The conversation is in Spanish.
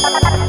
Gracias.